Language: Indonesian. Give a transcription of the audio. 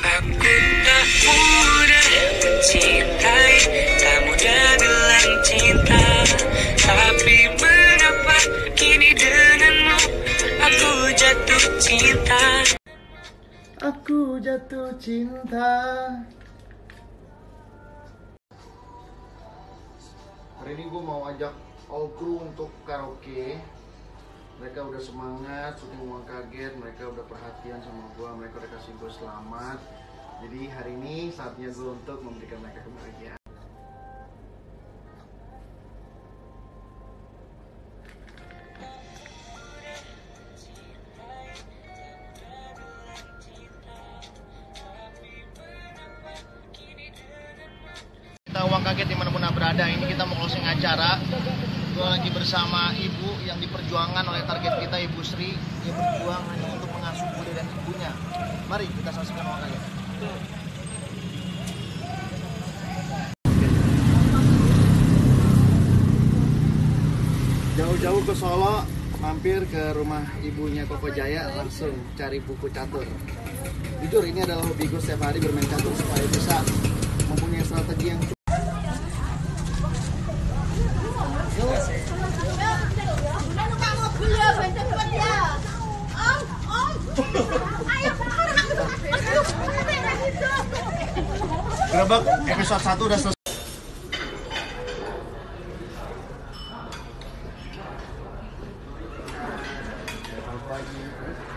Aku tak mudah mencintai Tak mudah bilang cinta Tapi mengapa kini denganmu Aku jatuh cinta Aku jatuh cinta. Hari ini gue mau ajak all crew untuk karaoke. Mereka udah semangat, syuting uang kaget, mereka udah perhatian sama gue, mereka udah kasih gue selamat. Jadi hari ini saatnya gue untuk memberikan mereka kebahagiaan. Kita uang kaget di mana pun berada, ini kita mau closing acara Gue lagi bersama ibu yang diperjuangkan oleh target kita Ibu Sri. Dia berjuang hanya untuk mengasuh bude dan ibunya. Mari kita saksikan kaget Jauh-jauh ke Solo, mampir ke rumah ibunya Koko Jaya langsung cari buku catur. Jujur ini adalah hobi gue setiap hari bermain catur supaya bisa mempunyai strategi yang Gerebek episode 1 udah selesai. Thank you.